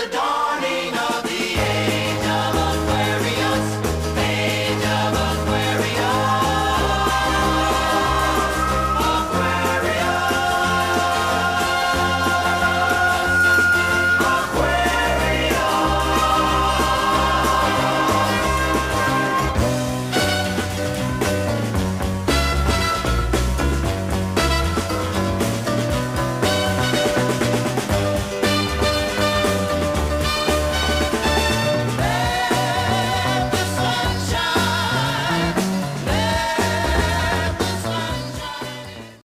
the dawn.